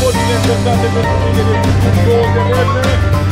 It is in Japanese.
Molti ne sono state costruite delle cose